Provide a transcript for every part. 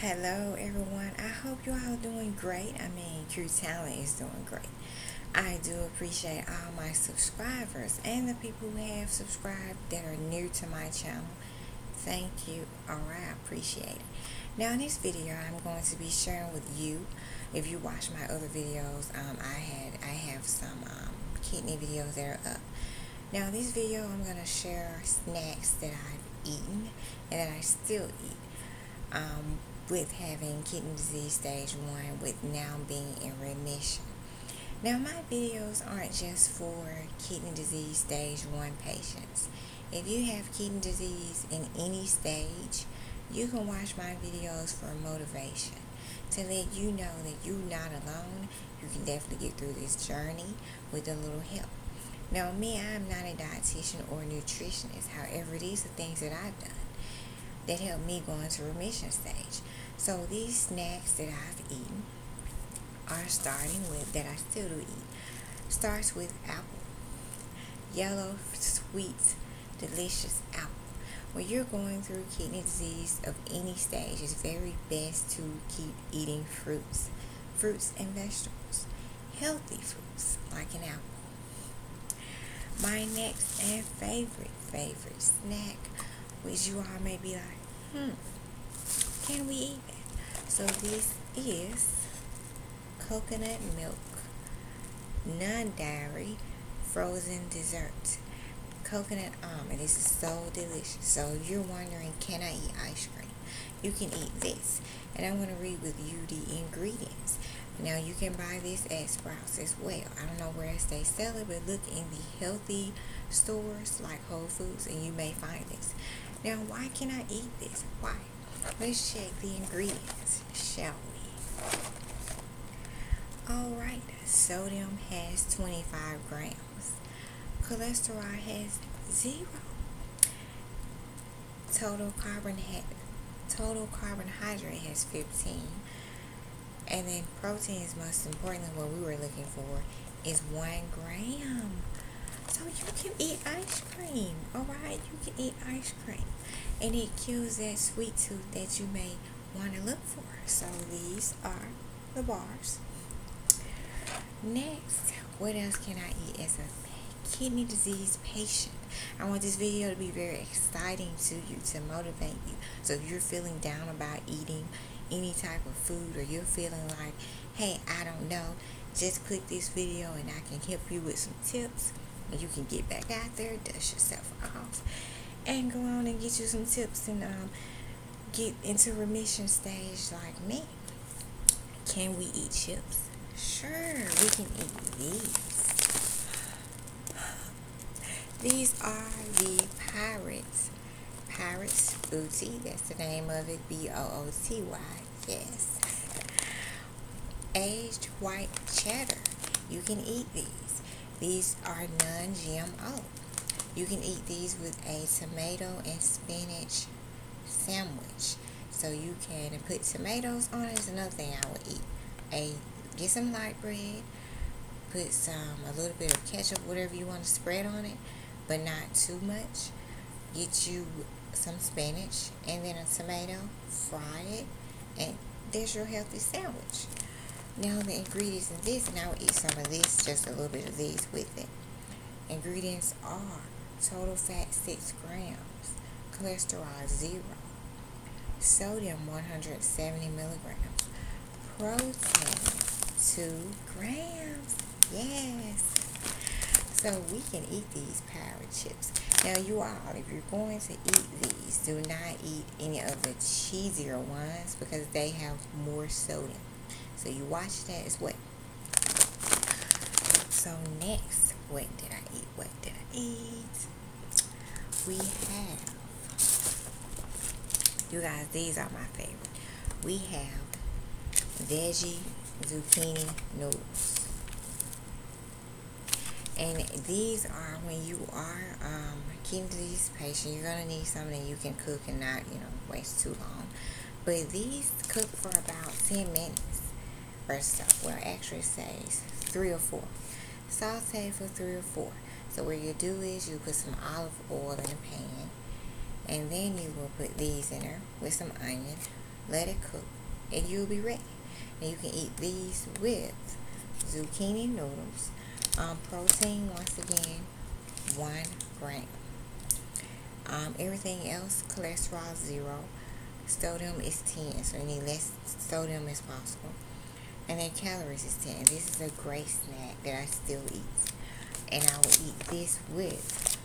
Hello, everyone. I hope you all are doing great. I mean, Q Talent is doing great. I do appreciate all my subscribers and the people who have subscribed that are new to my channel. Thank you. Alright, I appreciate it. Now, in this video, I'm going to be sharing with you. If you watch my other videos, um, I had I have some um, kidney videos that are up. Now, in this video, I'm going to share snacks that I've eaten and that I still eat. Um, with having kidney disease stage 1 with now being in remission. Now my videos aren't just for kidney disease stage 1 patients. If you have kidney disease in any stage, you can watch my videos for motivation to let you know that you're not alone. You can definitely get through this journey with a little help. Now, me, I'm not a dietitian or nutritionist. However, these are things that I've done that helped me go into remission stage. So these snacks that I've eaten are starting with, that I still do eat, starts with apple. Yellow, sweet, delicious apple. When you're going through kidney disease of any stage, it's very best to keep eating fruits, fruits and vegetables, healthy fruits like an apple. My next and favorite, favorite snack, which you all may be like, hmm, can we eat that? So this is coconut milk, non-dairy, frozen dessert. Coconut almond. This is so delicious. So you're wondering, can I eat ice cream? You can eat this. And I'm going to read with you the ingredients. Now you can buy this at Sprouts as well. I don't know where else they sell it, but look in the healthy stores like Whole Foods and you may find this. Now, why can I eat this? Why? Let's check the ingredients, shall we? Alright, sodium has 25 grams. Cholesterol has zero. Total carbon total carbohydrate has 15. And then protein is most importantly what we were looking for is one gram. So you can eat ice cream, alright? You can eat ice cream. And it kills that sweet tooth that you may want to look for. So these are the bars. Next, what else can I eat as a kidney disease patient? I want this video to be very exciting to you, to motivate you. So if you're feeling down about eating any type of food or you're feeling like, hey, I don't know, just click this video and I can help you with some tips you can get back out there, dust yourself off, and go on and get you some tips and um, get into remission stage like me. Can we eat chips? Sure, we can eat these. These are the Pirates. Pirates Booty, that's the name of it, B-O-O-T-Y, yes. Aged white cheddar. You can eat these. These are non-GMO. You can eat these with a tomato and spinach sandwich. So you can put tomatoes on it. it. Is another thing I would eat. A get some light bread, put some a little bit of ketchup, whatever you want to spread on it, but not too much. Get you some spinach and then a tomato, fry it, and there's your healthy sandwich. Now the ingredients in this, and I will eat some of this, just a little bit of these with it. Ingredients are total fat 6 grams, cholesterol 0, sodium 170 milligrams, protein 2 grams. Yes. So we can eat these power chips. Now you all, if you're going to eat these, do not eat any of the cheesier ones because they have more sodium. So you watch that as well. So next, what did I eat? What did I eat? We have, you guys, these are my favorite. We have veggie zucchini noodles. And these are when you are um, kidney disease patient, you're going to need something you can cook and not, you know, waste too long. But these cook for about 10 minutes or so. Well, actually says three or four. Saute for three or four. So what you do is you put some olive oil in a pan, and then you will put these in there with some onion, let it cook, and you'll be ready. And you can eat these with zucchini noodles. Um, protein, once again, one gram. Um, everything else, cholesterol zero. Sodium is 10, so you need less sodium as possible. And then calories is 10. This is a great snack that I still eat. And I will eat this with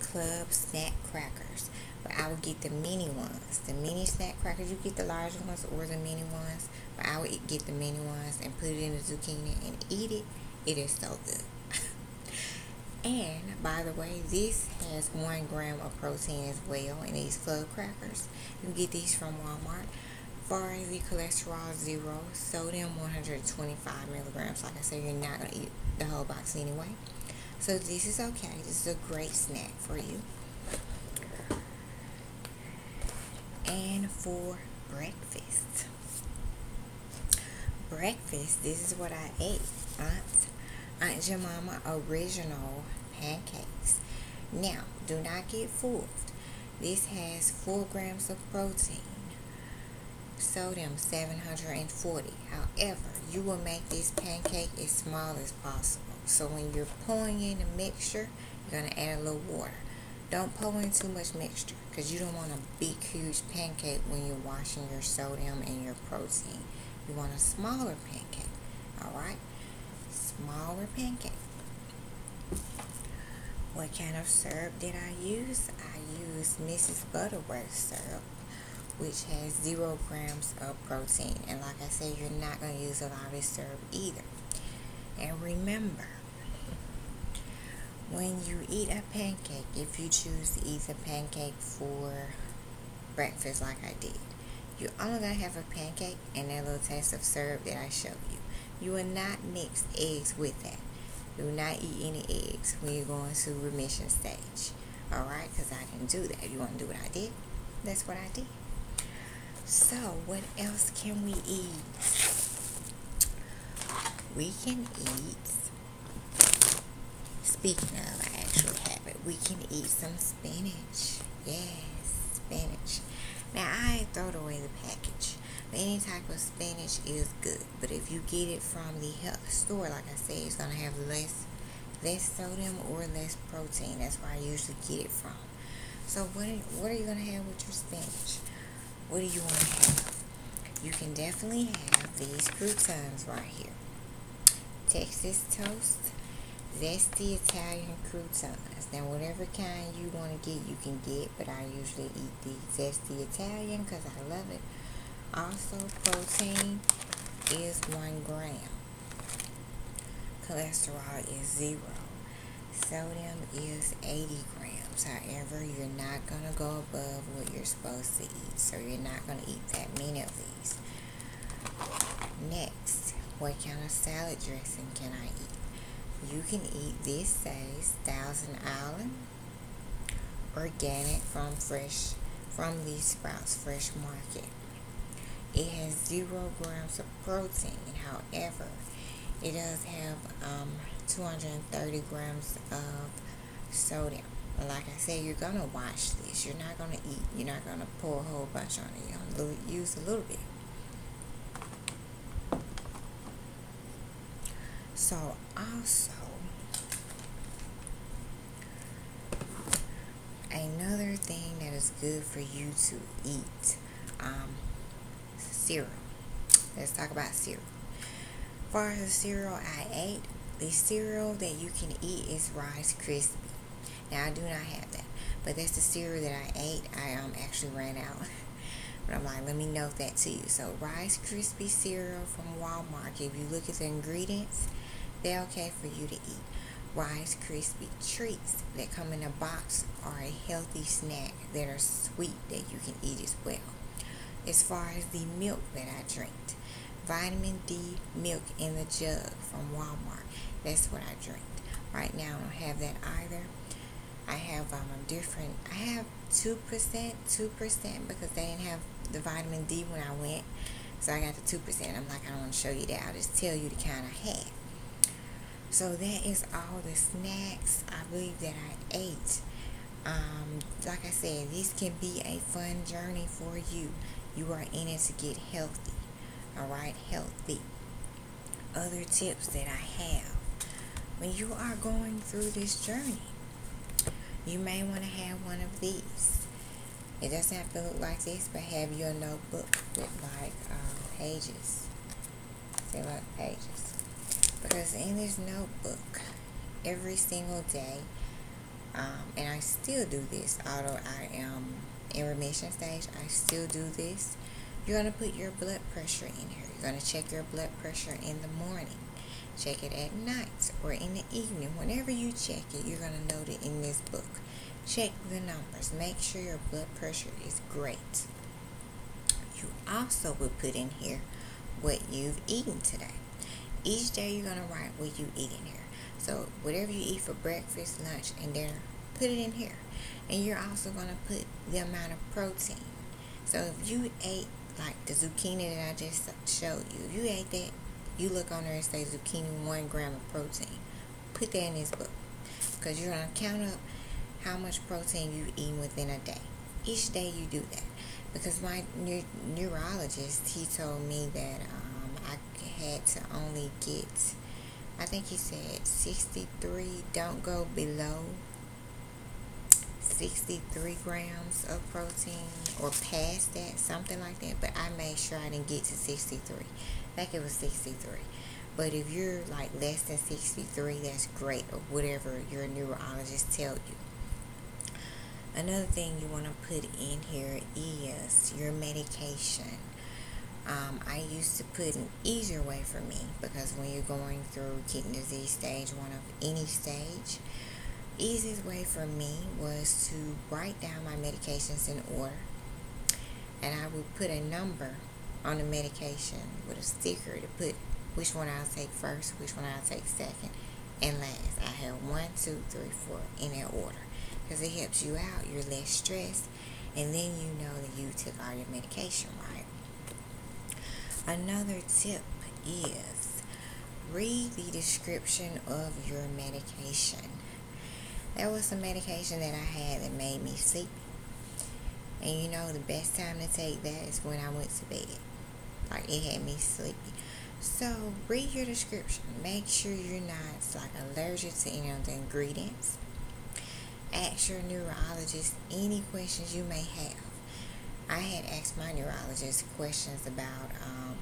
Club Snack Crackers. But I will get the mini ones. The mini snack crackers, you get the large ones or the mini ones. But I would get the mini ones and put it in the zucchini and eat it. It is so good. and by the way, this has one gram of protein as well in these club crackers. You can get these from Walmart. As the cholesterol zero, sodium 125 milligrams. Like I said, you're not gonna eat the whole box anyway. So this is okay. This is a great snack for you. And for breakfast. Breakfast, this is what I ate. Aunt, Aunt Jemima original pancakes. Now, do not get fooled. This has 4 grams of protein, sodium 740. However, you will make this pancake as small as possible. So when you're pouring in the mixture, you're going to add a little water. Don't pour in too much mixture because you don't want a big, huge pancake when you're washing your sodium and your protein. You want a smaller pancake, all right? Smaller pancake. What kind of syrup did I use? I used Mrs. Butterworth syrup, which has zero grams of protein. And like I said, you're not going to use a lot of syrup either. And remember, when you eat a pancake, if you choose to eat a pancake for breakfast like I did, you're only going to have a pancake and that little taste of syrup that I showed you. You will not mix eggs with that. Do not eat any eggs when you're going to remission stage. Alright? Because I didn't do that. You want to do what I did? That's what I did. So, what else can we eat? We can eat Speaking of, I actually have it. We can eat some spinach. Yes, spinach. Now, I throw away the package. Any type of spinach is good. But if you get it from the health store, like I said, it's going to have less less sodium or less protein. That's where I usually get it from. So what what are you going to have with your spinach? What do you want to have? You can definitely have these croutons right here. Texas toast zesty Italian croutons. Now, whatever kind you want to get, you can get, but I usually eat the zesty Italian because I love it. Also, protein is one gram. Cholesterol is zero. Sodium is 80 grams. However, you're not going to go above what you're supposed to eat, so you're not going to eat that many of these. Next, what kind of salad dressing can I eat? You can eat this says Thousand Island organic from fresh from the Sprouts Fresh Market. It has zero grams of protein. However, it does have um, 230 grams of sodium. Like I said, you're gonna wash this. You're not gonna eat. You're not gonna pour a whole bunch on it. You're gonna use a little bit. So also another thing that is good for you to eat um, cereal. Let's talk about cereal. As far as the cereal I ate, the cereal that you can eat is Rice Krispie. Now I do not have that, but that's the cereal that I ate. I um actually ran out. But I'm like, let me note that to you. So Rice Krispie cereal from Walmart. If you look at the ingredients, they're okay for you to eat. Rice Krispie treats that come in a box are a healthy snack that are sweet that you can eat as well. As far as the milk that I drink, vitamin D milk in the jug from Walmart. That's what I drink. Right now I don't have that either. I have um, different, I have 2%, 2% because they didn't have the vitamin D when I went. So I got the 2%. I'm like, I don't want to show you that. I'll just tell you the kind I had. So that is all the snacks I believe that I ate Um, like I said, this can be a fun journey for you. You are in it to get healthy. All right, healthy. Other tips that I have when you are going through this journey, you may want to have one of these. It doesn't have to look like this, but have your notebook with like um, pages. See what pages? Because in this notebook, every single day, um, and I still do this, although I am in remission stage, I still do this. You're going to put your blood pressure in here. You're going to check your blood pressure in the morning. Check it at night or in the evening. Whenever you check it, you're going to note it in this book. Check the numbers. Make sure your blood pressure is great. You also will put in here what you've eaten today. Each day you're going to write what you eat in here. So whatever you eat for breakfast, lunch, and dinner, put it in here. And you're also going to put the amount of protein. So if you ate like the zucchini that I just showed you, if you ate that, you look on there and say zucchini, one gram of protein. Put that in this book. Because you're going to count up how much protein you've eaten within a day. Each day you do that. Because my neurologist, he told me that um, I had to only get I think he said 63. Don't go below 63 grams of protein or past that, something like that. But I made sure I didn't get to 63. I think it was 63. But if you're like less than 63, that's great, or whatever your neurologist tell you. Another thing you want to put in here is your medication. Um, I used to put an easier way for me because when you're going through kidney disease stage one of any stage, easiest way for me was to write down my medications in order and I would put a number on the medication with a sticker to put which one I'll take first, which one I'll take second, and last. I have one, two, three, four in that order because it helps you out. You're less stressed, and then you know that you took all your medication right. Another tip is read the description of your medication. There was some medication that I had that made me sleepy. And you know, the best time to take that is when I went to bed. Like, it had me sleepy. So, read your description. Make sure you're not like allergic to any of the ingredients. Ask your neurologist any questions you may have. I had asked my neurologist questions about um,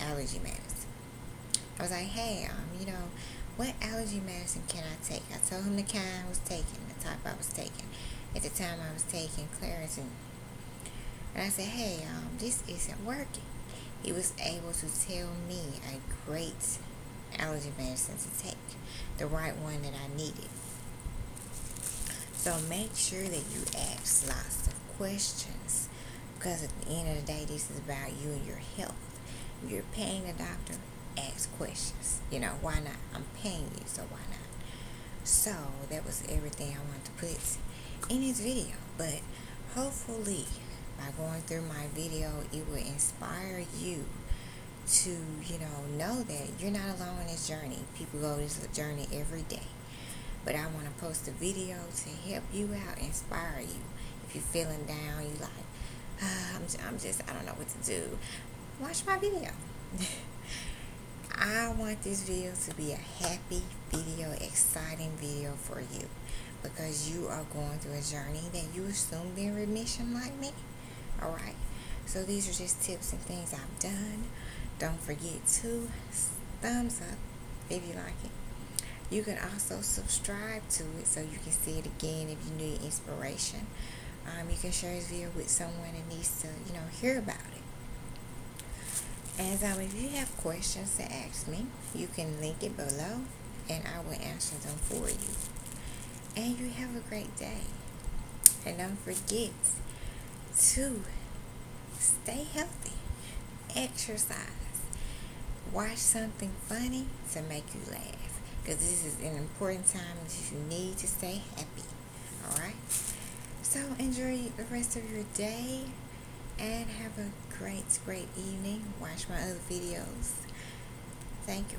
allergy medicine. I was like, hey, um, you know, what allergy medicine can I take? I told him the kind I was taking, the type I was taking. At the time, I was taking Claritin. And I said, hey, um, this isn't working. He was able to tell me a great allergy medicine to take, the right one that I needed. So make sure that you ask lots of questions because at the end of the day, this is about you and your health. If you're paying a doctor, ask questions. You know, why not? I'm paying you, so why not? So that was everything I wanted to put in this video. But hopefully, by going through my video, it will inspire you to, you know, know that you're not alone in this journey. People go this journey every day. But I want to post a video to help you out, inspire you. If you're feeling down, you like, ah, I'm, I'm just, I don't know what to do. Watch my video. I want this video to be a happy video, exciting video for you because you are going through a journey that you be in remission like me. Alright? So these are just tips and things I've done. Don't forget to thumbs up if you like it. You can also subscribe to it so you can see it again if you need inspiration. Um, you can share this video with someone that needs to, you know, hear about it. As um, if you have questions to ask me, you can link it below and I will answer them for you. And you have a great day. And don't forget to stay healthy, exercise, watch something funny to make you laugh. Because this is an important time that you need to stay happy. Alright? So enjoy the rest of your day and have a great, great evening. Watch my other videos. Thank you.